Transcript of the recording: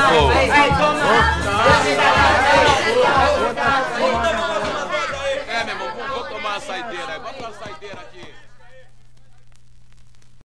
pô. É, meu irmão, vou tomar a saideira. Bota uma saideira aqui.